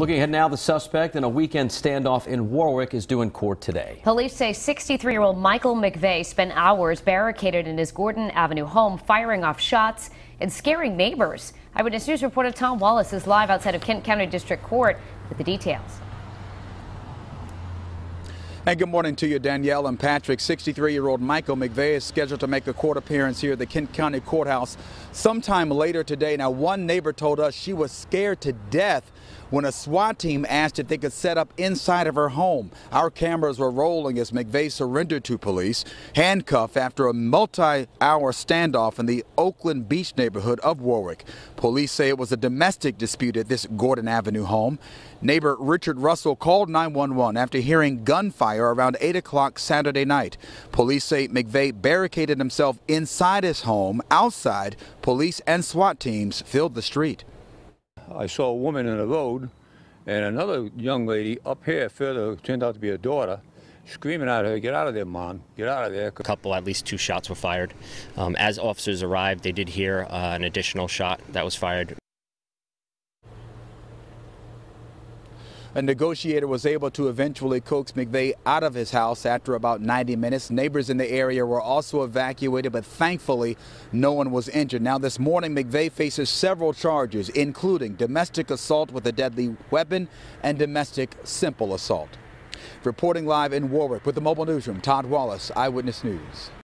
Looking ahead now, the suspect in a weekend standoff in Warwick is due in court today. Police say 63 year old Michael McVeigh spent hours barricaded in his Gordon Avenue home, firing off shots and scaring neighbors. Eyewitness News reporter Todd Wallace is live outside of Kent County District Court with the details. And good morning to you, Danielle and Patrick. 63-year-old Michael McVeigh is scheduled to make a court appearance here at the Kent County Courthouse sometime later today. Now, one neighbor told us she was scared to death when a SWAT team asked if they could set up inside of her home. Our cameras were rolling as McVeigh surrendered to police, handcuffed after a multi-hour standoff in the Oakland Beach neighborhood of Warwick. Police say it was a domestic dispute at this Gordon Avenue home. Neighbor Richard Russell called 911 after hearing gunfire around 8 o'clock Saturday night. Police say McVeigh barricaded himself inside his home. Outside, police and SWAT teams filled the street. I saw a woman in the road and another young lady up here further turned out to be a daughter screaming at her, get out of there, mom, get out of there. A couple, at least two shots were fired. Um, as officers arrived, they did hear uh, an additional shot that was fired. A negotiator was able to eventually coax McVeigh out of his house after about 90 minutes. Neighbors in the area were also evacuated, but thankfully no one was injured. Now this morning, McVeigh faces several charges, including domestic assault with a deadly weapon and domestic simple assault. Reporting live in Warwick with the Mobile Newsroom, Todd Wallace, Eyewitness News.